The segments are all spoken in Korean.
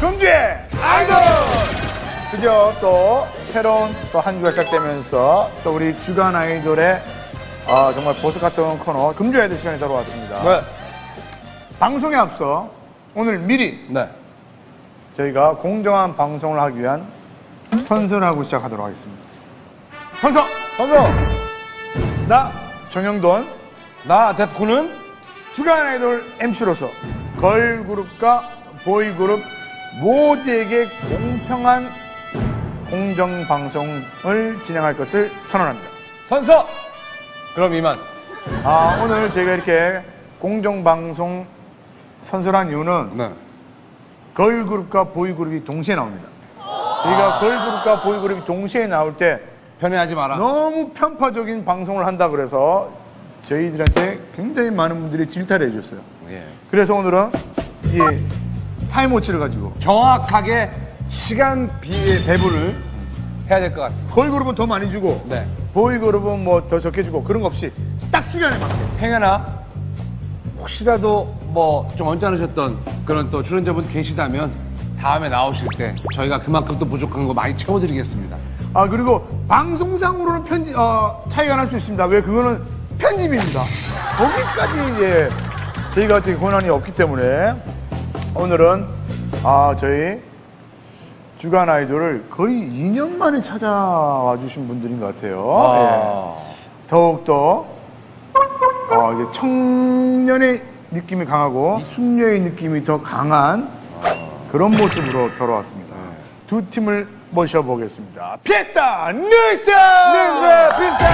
금주의 아이돌! 그죠? 또 새로운 또 한 주가 시작되면서 또 우리 주간 아이돌의 아, 정말 보석 같은 코너 금주 아이돌 시간이 돌아왔습니다. 네. 방송에 앞서 오늘 미리 네. 저희가 공정한 방송을 하기 위한 선서를 하고 시작하도록 하겠습니다. 선서! 선서, 나 정영돈 나 데프콘은 주간 아이돌 MC로서 걸그룹과 보이그룹 모두에게 공평한 공정방송을 진행할 것을 선언합니다. 선서. 그럼 이만. 아, 오늘 저희가 이렇게 공정방송 선서한 이유는 네. 걸그룹과 보이그룹이 동시에 나옵니다. 저희가 걸그룹과 보이그룹이 동시에 나올 때 편애하지 마라. 너무 편파적인 방송을 한다 그래서 저희들한테 굉장히 많은 분들이 질타를 해주셨어요. 예. 그래서 오늘은 이 타임워치를 가지고 정확하게 시간 비 배분을 해야 될 것 같습니다. 걸그룹은 더 많이 주고 네. 보이그룹은 뭐 더 적게 주고 그런 거 없이 딱 시간에 맞게 행여나 혹시라도 뭐 좀 언짢으셨던 그런 또 출연자분 계시다면 다음에 나오실 때 저희가 그만큼 또 부족한 거 많이 채워드리겠습니다. 아 그리고 방송상으로는 편지 어, 차이가 날 수 있습니다 왜 그거는 편집입니다 거기까지 예 저희가 어떻게 권한이 없기 때문에 오늘은 아 저희 주간 아이돌을 거의 2년 만에 찾아와 주신 분들인 것 같아요 예. 더욱더 어, 이제 청년의 느낌이 강하고 숙녀의 느낌이 더 강한 그런 모습으로 돌아왔습니다. 두 팀을 모셔보겠습니다. 피에스타 뉴스타! 네, 빈타!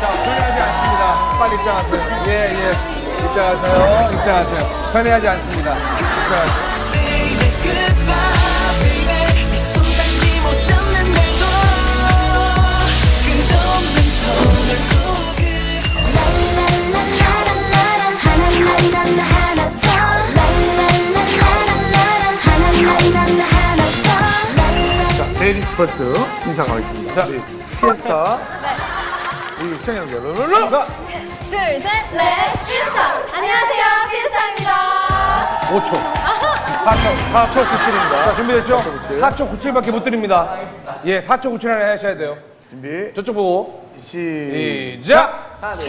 자, 편애하지 않습니다. 빨리 입장하세요. 예, 예. 입장하세요. 입장하세요. 편애하지 않습니다. 입장하세요. 자, lady first 인사 가겠습니다. 자. 우리 피에스타 우리 시청자 여러분 자, 둘, 셋, 넷, 피에스타! 안녕하세요, 피에스타입니다. 5초. 4초. 4초 97입니다. 자, 준비됐죠? 4초 97. 4초 97밖에 못 드립니다. 예, 4초 97 안에 하셔야 돼요. 준비 저쪽 보고. 시 시작! 안녕하세요.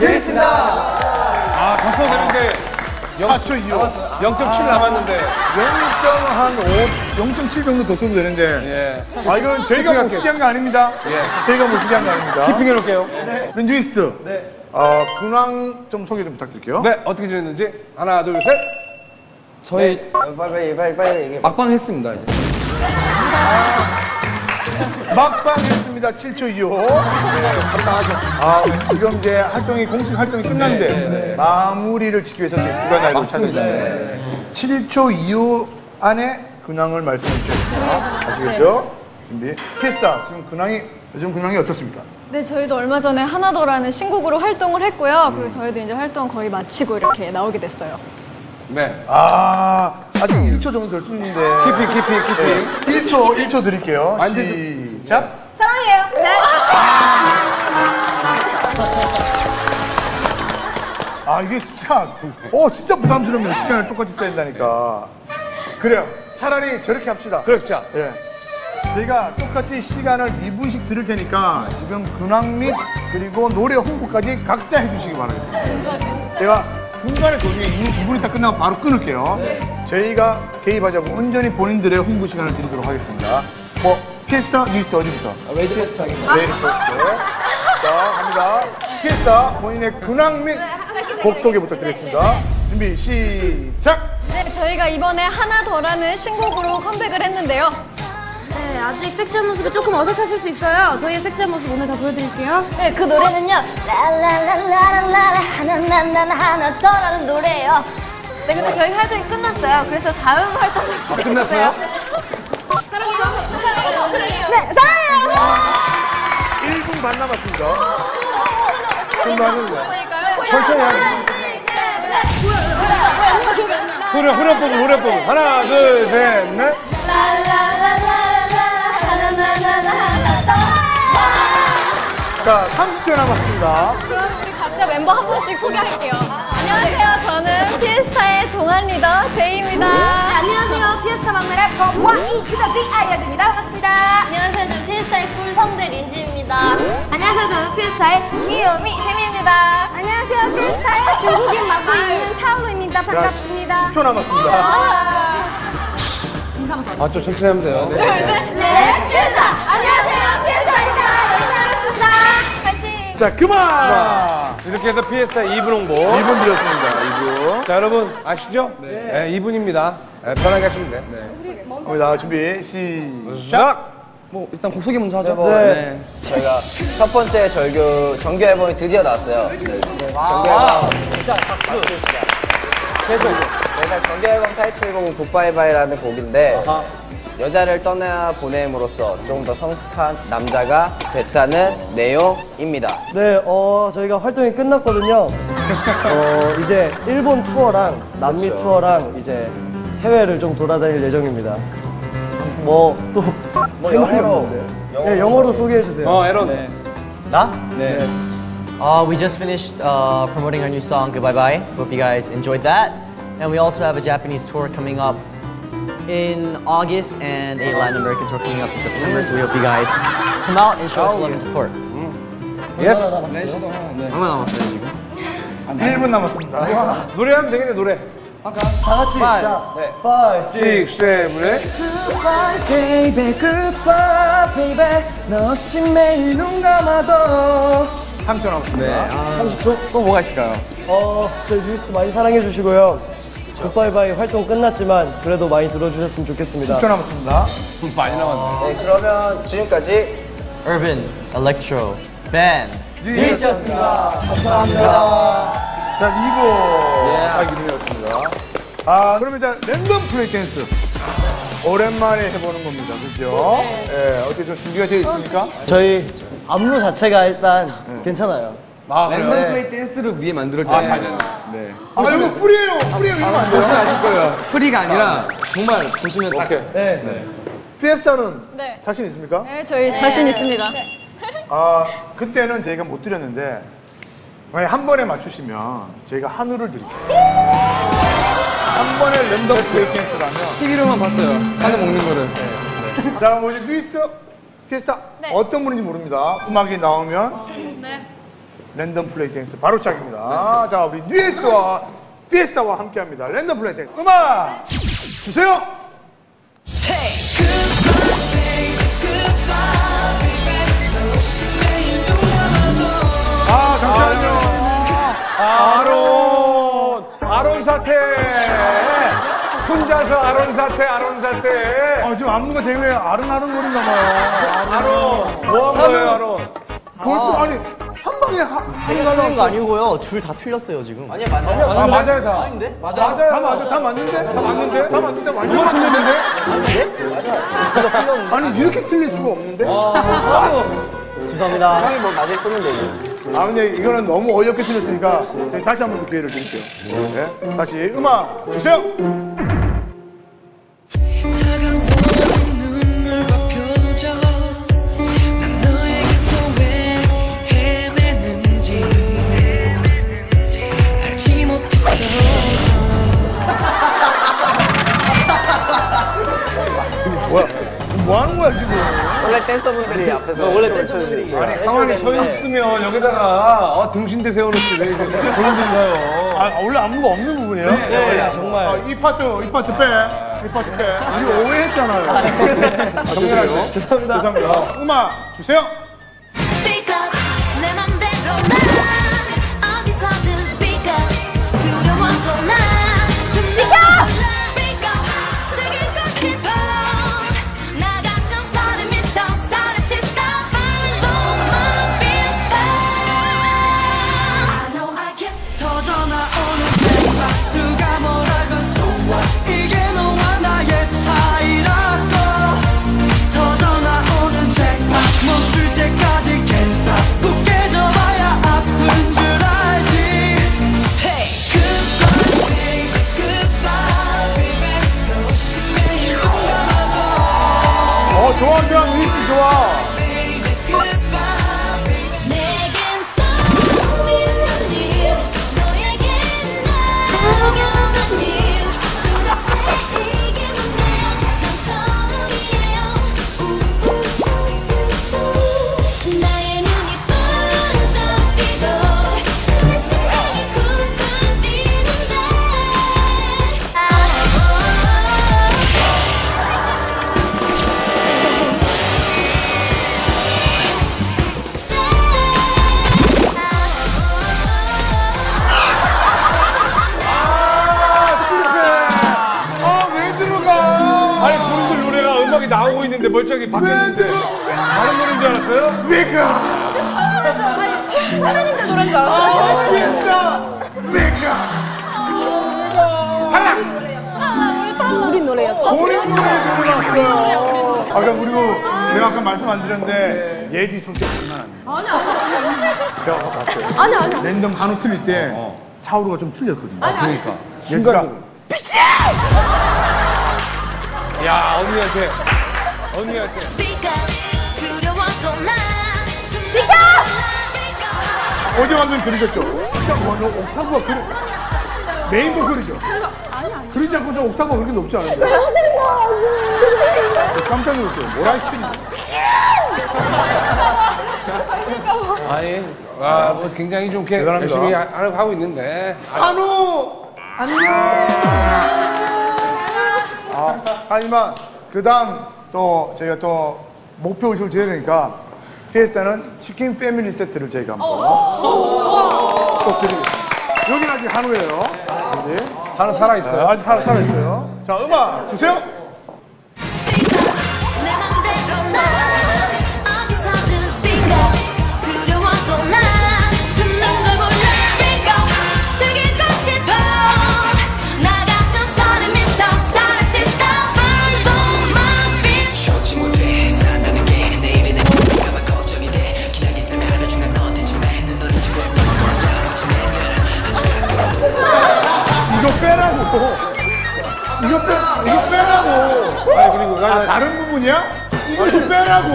예리입니다. 아, 더 써도 되는데 4초 이후 0.7 남았는데. 0.5 0.7 정도 더 써도 되는데 예. 아 이건 저희가 못 쓰게 한거 아닙니다. 예. 저희가 못 쓰게 한거 아닙니다. 키핑해 놓을게요. 네, 뉴이스트 어, 근황 좀 소개 좀 부탁드릴게요. 네, 어떻게 지냈는지. 하나, 둘, 셋. 저희 빨리 빨리 빨리 빨리 얘기해. 막방 했습니다 이제. 막방 했습니다. 7초 이후. 네, 막방하죠. 아, 지금 이제 활동이, 공식 활동이 끝났는데, 마무리를 지키기 위해서 저희 주간 아이돌 찾으셨는데, 7초 이후 안에 근황을 말씀해 주셔야 됩니다. 아시겠죠? 준비. 피에스타, 지금 근황이, 요즘 근황이 어떻습니까? 네, 저희도 얼마 전에 하나더라는 신곡으로 활동을 했고요. 그리고 저희도 이제 활동 거의 마치고 이렇게 나오게 됐어요. 네. 아, 아직 1초 정도 될 수 있는데. keeping, keeping, keeping. 1초, 1초 드릴게요. 완전 시작. 사랑해요. 네. 아 이게 진짜 어 진짜 부담스럽네요. 시간을 똑같이 써야 된다니까. 그래요. 차라리 저렇게 합시다. 그렇죠. 예. 저희가 똑같이 시간을 2분씩 드릴 테니까 지금 근황 및 그리고 노래 홍보까지 각자 해주시기 바라겠습니다. 제가 중간에 도중에 2분이 다 끝나고 바로 끊을게요. 저희가 개입하지 않고 온전히 본인들의 홍보 시간을 드리도록 하겠습니다. 뭐 피에스타 뉴이스트 어디부터? lady first 하겠습니다. lady first 자 갑니다 피에스타 본인의 근황 및 곡 소개 부탁드리겠습니다 준비 시작 네, 저희가 이번에 하나 더라는 신곡으로 컴백을 했는데요. 네, 아직 섹시한 모습이 조금 어색하실 수 있어요. 저희의 섹시한 모습 오늘 다 보여드릴게요. 네, 그 노래는요. 라라라라라라 하나나나 하나 더라는 노래예요. 네, 근데 저희 활동이 끝났어요. 그래서 다음 활동을 아, 끝났어요? 네, 사랑해요. 1분 반 남았습니다 끝나는 거야 천천히 하세요. 후렴, 후렴 보고, 후렴 보고. 하나, 둘, 셋, 넷. 자 30초 남았습니다 그럼 우리 각자 멤버 한 분씩 소개할게요. 안녕하세요. 저는 피에스타의 동안 리더 제이입니다. 안녕하세요. 피에스타 막내 래퍼 Y to the D 아이아즈입니다. 반갑습니다. 안녕하세요. 저는 피에스타의 꿀성대 린지입니다. 안녕하세요. 저는 피에스타의 귀요미 혜미입니다. 안녕하세요. 피에스타의 중국인 맡고 있는 차우루입니다. 자, 반갑습니다. 10초 남았습니다. 아, 좀 천천히 하면 돼요. 네. 네, 피에스타. 안녕하세요. 피에스타입니다. 열심히 하겠습니다. 파이팅. 자, 그만! 자, 이렇게 해서 피에스타 2분 홍보. 2분 드렸습니다, 2분. 자, 여러분, 아시죠? 네. 2분입니다. 편하게 하시면 돼. 갑니다. 준비, 시작! 뭐 일단 곡 소개 먼저 하죠. 네. 저희가 첫 번째 절규 정규 앨범이 드디어 나왔어요. 네. 정규 앨범. 계속. 저희가 정규 앨범 타이틀곡은 Good Bye Bye라는 곡인데 여자를 떠나 보냄으로써 좀 더 성숙한 남자가 됐다는 내용입니다. 네, 어, 저희가 활동이 끝났거든요. 어, 이제 일본 투어랑 남미 투어랑 이제 해외를 좀 돌아다닐 예정입니다. 뭐, 또. 뭐 영어로. 네, 영어로 소개해 주세요. 어, 에런. 나? 네. Uh, we just finished uh, promoting our new song, Goodbye Bye. Hope you guys enjoyed that. And we also have a Japanese tour coming up in August and a Latin American tour coming up in September. So we hope you guys come out and show us love and support. Yes. 얼마 남았어요 지금? 1분 남았습니다. 노래하면 되겠네, 노래. 다 같이, 자, 5, 6, 6, 7, 8. baby, goodbye, baby. 너 없이 매일 눈 감아도. 3초 남았습니다. 30초? 또 뭐가 있을까요? 어, 저희 뉴이스트 많이 사랑해 주시고요. Good Bye Bye 활동 끝났지만 그래도 많이 들어주셨으면 좋겠습니다. 10초 남았습니다. 많이 나왔네. 네, 그러면 지금까지 Urban Electro Band. 뉴이스트였습니다. 감사합니다. 자, 2부. 딱 이름이었습니다. 아, 그러면 자, 랜덤 플레이 댄스. 오랜만에 해보는 겁니다. 그죠? 예, 어떻게 좀 준비가 되어 있습니까? 저희 안무 자체가 일단 괜찮아요. 아, 그래요? 랜덤 플레이 댄스를 위해 만들었잖아요. 아, 잘 됐네. 아, 이거 free예요. free예요. 이거 안 돼요. 보시면 아실 거예요. free가 아니라 정말 보시면 딱 오케이. 네. 피에스타는 네. 자신 있습니까? 네, 저희 자신 있습니다. 아, 그때는 저희가 못 드렸는데, 만약 한 번에 맞추시면 저희가 한우를 드릴게요. 한 번에 랜덤 플레이 댄스라면. TV로만 봤어요. 한우 먹는 거를. 자, 뭐지, 뉴이스트 피에스타 네. 어떤 분인지 모릅니다. 음악이 나오면 랜덤 플레이 댄스 바로 시작입니다. 자, 우리 뉴이스트와 피에스타와 함께 합니다. 랜덤 플레이 댄스 음악 주세요. 아, 잠시만요. 아론! 아론 사태! 혼자서 아론 사태, 아론 사태! 아, 지금 안무가 대회 아른아른거린가 봐요. 아론! 뭐한 거예요, 아론? 벌써, 아니, 한 방에 하, 제가 틀린 거 아니고요. 둘 다 틀렸어요 지금. 아니야 맞아요. 아, 맞아요, 다. 맞아. 다 맞아, 다 맞는데? 다 맞는데? 다 맞는데? 완전 틀렸는데? 아니, 이렇게 틀릴 수가 없는데? 죄송합니다. 형이 뭐 맞을 되지. 아, 근데 이거는 너무 어이없게 틀렸으니까 저희 다시 한번더 기회를 드릴게요. 네? 다시 음악 주세요! 뭐 하는 거야, 지금? 원래 댄서분들이 앞에서 원래 댄서분들이 가만히 서 있으면 여기다가 어, 등신대 세워놓지 왜 이렇게 그런 데가요 아, 원래 안무가 없는 부분이에요? 네, 정말. 아, 이 파트, 이 파트 빼. 이 파트 빼. 우리 오해했잖아요. 아, 죄송해요. 죄송합니다. 죄송합니다. 음악 주세요! 바뀌었는데 멀쩡히 바뀌었는데 다른 노래인 줄 알았어요? 메가 선배님들 노래인 줄 알았어요. 아 피에스타 메가 우리 노래였어? 본인 노래에 들어갔어요. 아까 그리고 제가 아까 말씀 안 드렸는데 예지 성격 장난 아니에요. 제가 아까 봤어요. 아니, 아니. 랜덤 단어 틀릴 때 차오르가 좀 틀렸거든요. 그러니까. 예지가 야, 언니한테. 언니한테. 어제 완전 그러셨죠? 일단 뭐 옥타브가 그리 메인도 그러죠? 그러지 않고 저 옥타브가 그렇게 높지 않은데 깜짝 놀랐어요. 뭐라 했더니 아니, 아, 뭐 굉장히 좀 이렇게 대단합니다. 열심히 하- 하고 있는데. 아, 한우 안녕. 아 하지만 그 다음 또 저희가 또 목표 의식을 지어야 되니까 피에스타는 치킨 패밀리 세트를 저희가 한번 꼭 드리겠습니다. 여기는 아직 한우예요. 여기. 하나 살아있어요. 아직 살아, 살아있어요. 자, 음악 주세요. 다른 부분이야? 이거 좀 빼라고.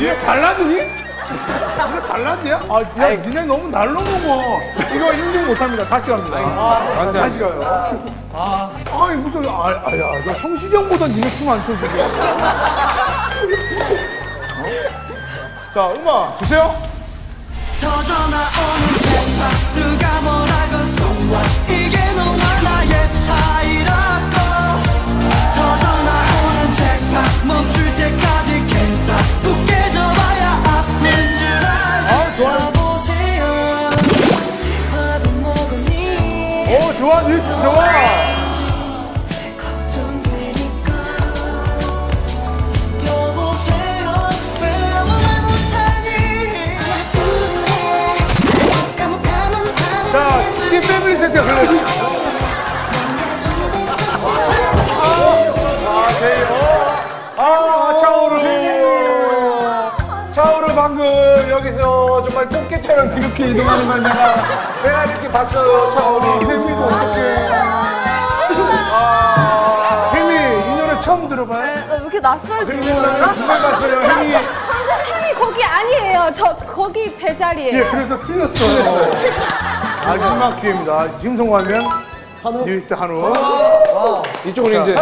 얘 발라드니? 이거 발라드야? 아, 야, 니네 너무 날로 먹어. 이거 인증 못합니다. 다시 갑니다. 안 돼. 다시 가요. 아, 아니, 무슨, 아, 아, 야, 너 성시경보다 니네 춤 안 춰, 지금. 어? 자, 음악 주세요. 터져나오는 jet파 누가 뭐라건 what 이게 너와 나의 차 jet파 멈출 때까지 can't stop. 굳게 접어야 아픈 줄 알지? 아, 좋아요. 여보세요. 밥은 먹었니 오, 좋아, 뉴스 좋아. 자, 치킨 패밀리 세트 아, 방금 여기서 정말 꽃게처럼 이렇게 이동하는 걸 내가, 내가 이렇게 봤어요. 햄미도 어떡해. 아, 햄미, 이 노래 처음 들어봐요? 왜 이렇게 낯설지? 그리고 나는 두개 봤어요, 햄이. 햄이 거기 아니에요. 저 거기 제 자리예요. 예, 그래서 틀렸어요. 마지막 기회입니다. 지금 성공하면 뉴이스트 한우. 이쪽은 이제.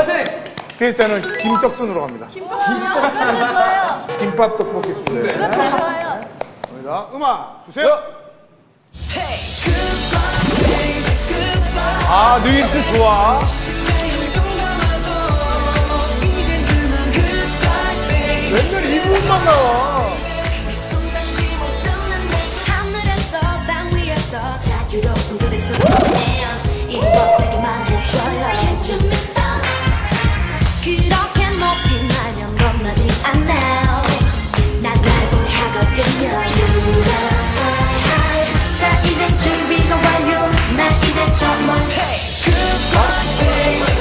피에스타는 김떡순으로 갑니다. 좋아요. 김밥 떡볶이 순대. 좋아요. 갑니다. 음악 주세요. 아, 뉴이트 좋아. 맨날 이 부분만 나와. 그렇게 높이 날면 겁나지 않아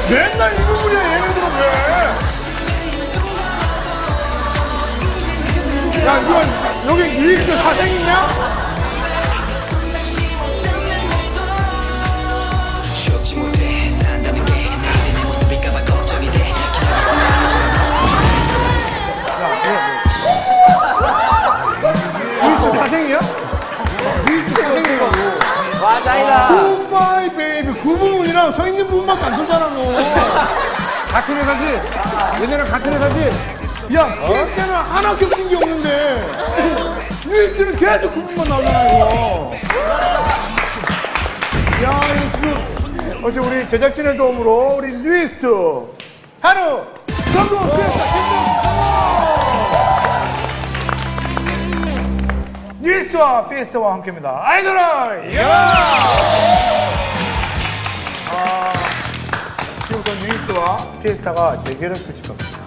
맨날 이 부분이야, 얘네들은 왜? 야, 이건 여기 뉴이스트 사생이냐? 아이다. Goodbye baby 그 부분이랑 서 있는 부분밖에 안 쓰잖아 너. 같은 회사지? 얘네랑 같은 회사지? 야 피에스타는 하나 겹친 게 없는데 뉴이스트는 계속 그 부분만 나오잖아 이거. 야 이거 지금 어제 우리 제작진의 도움으로 우리 뉴이스트 한우 성공 피에 뉴이스트와 피에스타와 함께입니다 아이돌을 야! 아, 지금부터 뉴이스트와 피에스타가 대결을 펼칠 겁니다.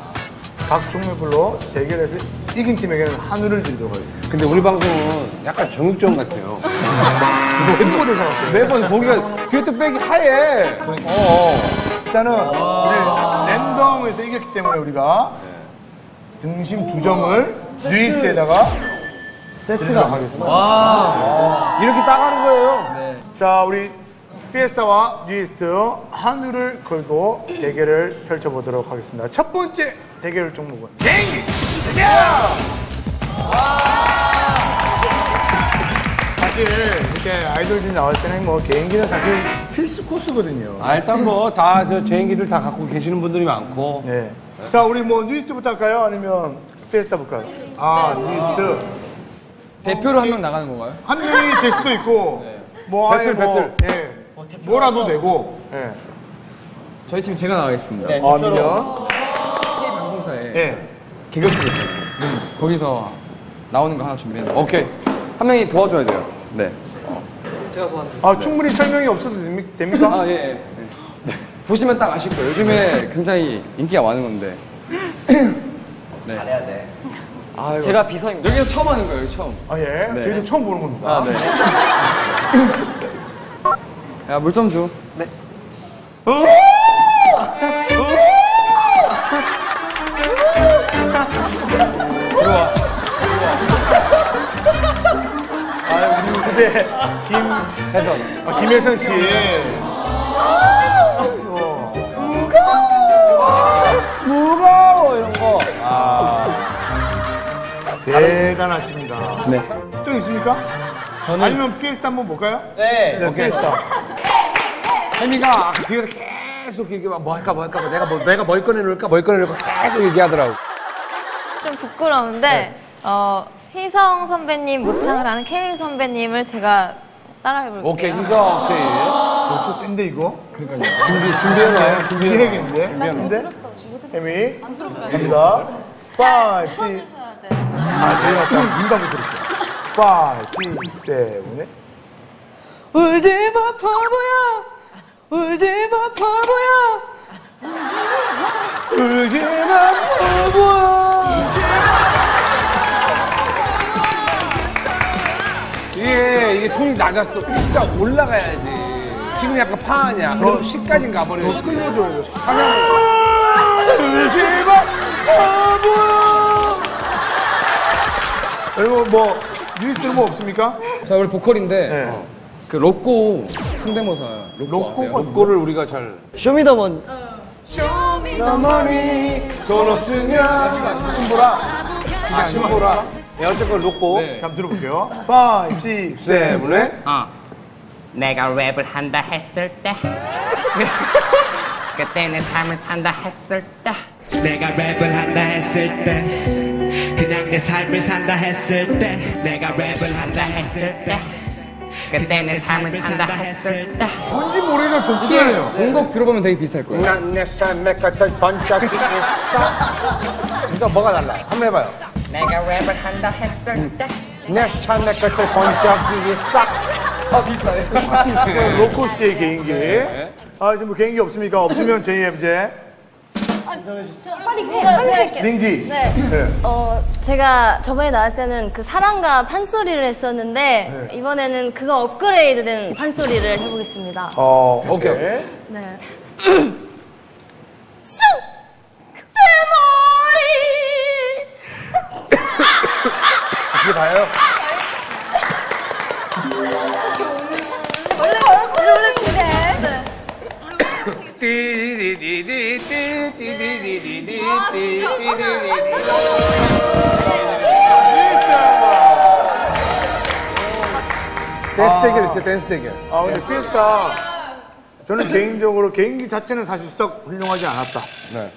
각 종목별로 대결해서 이긴 팀에게는 한우를 드리도록 하겠습니다. 근데 우리 방송은 약간 정육점 같아요. 그래서 홍보대사 같아요. 매번 거기가 뒤에 또 백이 하얘. 일단은 우리 랜덤에서 이겼기 때문에 우리가 등심 두 점을 뉴이스트에다가 세트가 하겠습니다. 이렇게 따가는 거예요. 자, 우리 피에스타와 뉴이스트 한우를 걸고 대결을 펼쳐보도록 하겠습니다. 첫 번째 대결 종목은 개인기 대결! 사실 이렇게 아이돌들이 나올 때는 뭐 개인기는 사실 필수 코스거든요. 아, 일단 뭐다 개인기를 다 갖고 계시는 분들이 많고. 네. 자, 우리 뭐 뉴이스트부터 할까요? 아니면 피에스타 볼까요? 아, 뉴이스트. 대표로 한 명 나가는 건가요? 한 명이 될 수도 있고, 뭐 아예 배틀, 뭐, 배틀. 예, 뭐라도 되고, 예. 저희 팀 제가 나가겠습니다. 아, 민현. 방송사에 예. 개그 프로 있어요. 거기서 나오는 거 하나 준비했는데 오케이. 한 명이 도와줘야 돼요. 네. 아, 충분히 설명이 없어도 됩니- 됩니까? 아 예. 예. 네. 보시면 딱 아실 거예요. 요즘에 굉장히 인기가 많은 건데. 잘해야 돼. 아, 제가 비서입니다. 여기서 처음 하는 거예요. 처음. 아, 예. 네. 저희도 처음 보는 겁니다. 아 네. 야 물 좀 줘. 네. 아, 우리 그대 김혜선. 아, 김혜선 씨. 어. 무거워 이런 거. 대단하십니다. 네. 또 있습니까? 아니면 피에스타 한번 볼까요? 네. 네, 피에스타. 혜미가 아까 뒤에서 계속 이게 막뭐 할까 뭐 할까 뭐 내가 뭐 내가 뭘 꺼내놓을까 뭘 꺼내놓을까 계속 얘기하더라고. 좀 부끄러운데 어, 희성 선배님 모창을 하는 케밀 선배님을 제가 따라해볼게요. 오케이 이거 오케이. 벌써 센데, 이거? 준비 준비해놔요. 준비해놔요. 해야겠는데? 센데? 혜미. 갑니다. 5, 6. 아, 저희가 딱 민감을 드릴게요. 5, 6, 7, 8. 울지 마 바보야 울지 마 바보야 울지 마, 바보야. 이게 이게 톤이 낮았어. 일단 올라가야지. 지금 약간 파하냐. 그럼 시까지 가버려. 더 끌려줘요. 울지 마 그리고 뭐, 뉴이스트는 뭐 없습니까? 자 우리 보컬인데 네. 그 로꼬 성대모사 로꼬 아세요? 로꼬가 그거를 우리가 잘. 쇼미더먼 나만이 돈 없으면 신보라. 아 신보라. 네, 어쨌건 놓고. 네. 잠 들어볼게요. 5, 6, 7, 8. 어. 내가 랩을 한다 했을 때 그때 내 삶을 산다 했을 때 내가 랩을 한다 했을 때 그냥 내 삶을 산다 했을 때 내가 랩을 한다 했을 때 그때 내 삶을 산다 했을 때 뭔지 모르니까 독특해요. 원곡 들어보면 되게 비슷할 거예요. 난 내 삶의 끝을 번쩍 있어. 이거 뭐가 달라? 한번 해봐요. 내가 랩을 한다 했을 때내 삶의 끝을 번쩍 있어. 그 로코 씨의 개인기. 아, 지금 뭐 개인기 없습니까? 없으면 저희 이제 빨리 제가 할게요. 링지. 네. 어, 제가 저번에 나왔을 때는 그 사랑과 판소리를 했었는데 이번에는 그거 업그레이드된 판소리를 해보겠습니다. 어, 오케이. 네. 이게 다예요? 댄스 대결 있어요. 댄스 대결. 아, 근데 피에스타. 저는 개인적으로 개인기 자체는 사실 썩 훌륭하지 않았다. 네.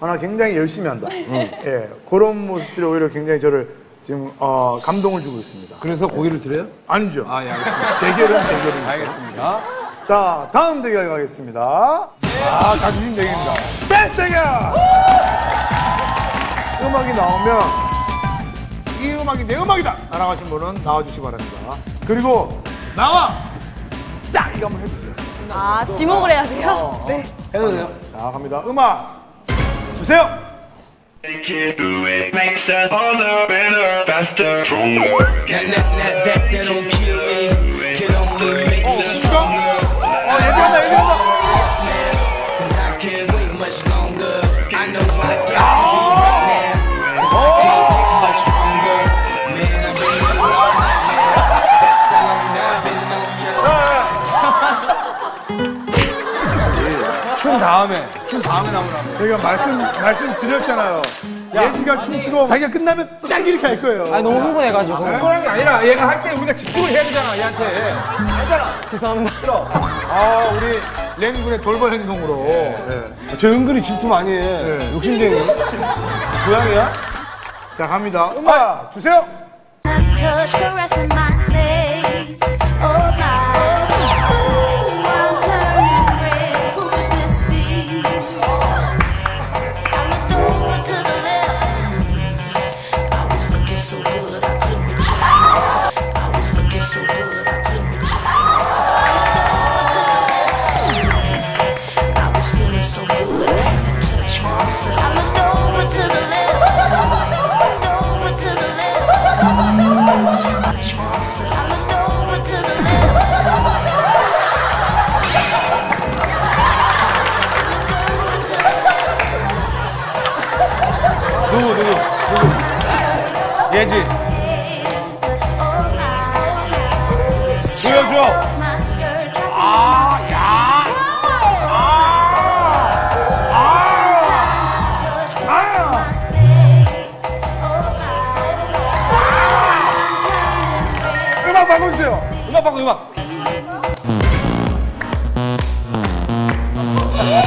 하나 굉장히 열심히 한다. 예, 그런 모습들이 오히려 굉장히 저를 지금 어, 감동을 주고 있습니다. 그래서 고기를 드려요? 아니죠. 아, 예, 알겠습니다. 대결은 대결입니다. 알겠습니다. 자, 다음 대결 가겠습니다. 아, 자존심 대결입니다. 댄스 대결! 음악이 나오면 이 음악이 내 음악이다! 라고 하신 분은 나와주시기 바랍니다. 그리고 나와! 딱! 이거 한번 해주세요. 아 지목을 해야 돼요? 네. 해도 돼요? 자, 갑니다. 음악 주세요! Make it do it. Makes us harder, better, faster, stronger. That, that, that, that, that don't kill me. 다음에, 춤 다음에 나오라고. 저희가 말씀, 말씀 드렸잖아요. 예지가 춤추고 자기가 끝나면 딱 이렇게 할 거예요. 아 너무 흥분해가지고. 그거란 게 아니라 얘가 할 때 우리가 집중을 해야 되잖아, 얘한테. 알잖아. 죄송합니다. 아, 우리 렌 군의 돌발 행동으로. 저 은근히 질투 많이 해. 욕심쟁이. 고양이야? 자, 갑니다. 음악 주세요. touch caressing my legs. Oh my.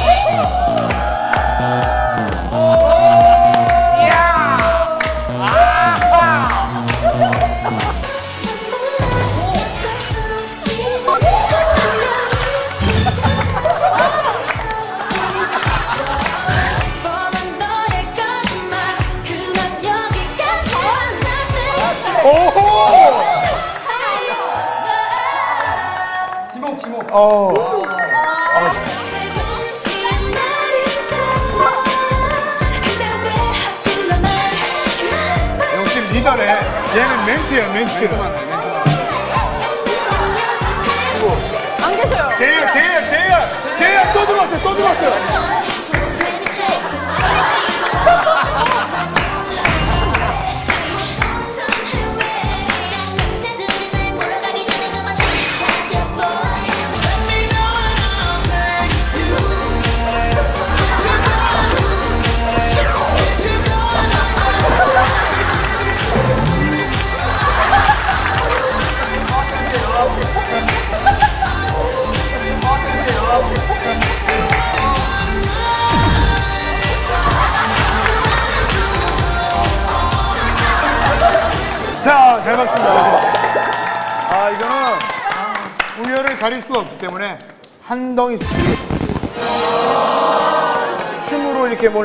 Uhum.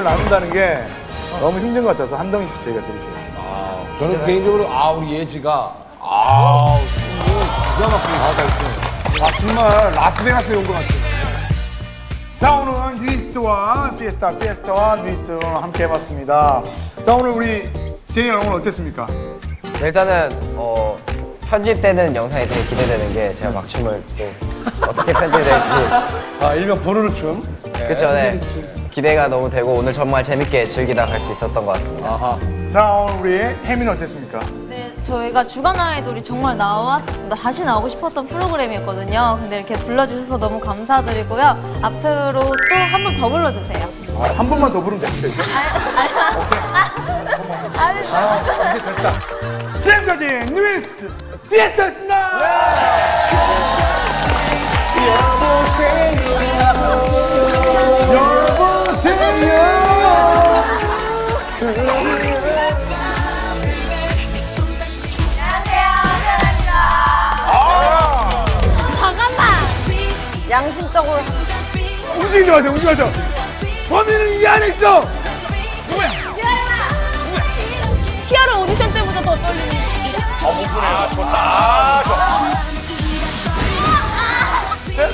나눈다는 게 너무 힘든 것 같아서 한 덩이씩 저희가 드릴게요. 저는 개인적으로, 아, 우리 예지가, 아, 기가 막히게 다 잘했어요. 아, 정말 라스베가스에 온 것 같아요. 자, 오늘은 뉴이스트와 피에스타, 피에스타와 뉴이스트 함께 해봤습니다. 자, 오늘 우리 제이랑 오늘 어땠습니까? 네, 일단은 어, 편집되는 영상이 되게 기대되는 게 제가 막춤을 또 어떻게 편집될지 아, 일명 보르르 춤. 그렇죠, 네. 기대가 너무 되고 오늘 정말 재밌게 즐기다 갈 수 있었던 것 같습니다. 아하. 자, 오늘 우리 혜민은 어땠습니까? 네, 저희가 주간 아이돌이 정말 나와 다시 나오고 싶었던 프로그램이었거든요. 근데 이렇게 불러주셔서 너무 감사드리고요. 앞으로 또 한 번 더 불러주세요. 아, 한 번만 더 부르면 되겠죠? 이제? 아, 지금까지 뉴이스트 피에스타였습니다! 움직이지 마세요, 움직이지 마세요. 범인은 이 안에 있어! 누구야? 유아야! 티아라 오디션 때보다 더 떨리네. 어, 못 보네. 아, 좋다. 아, 좋다. 네?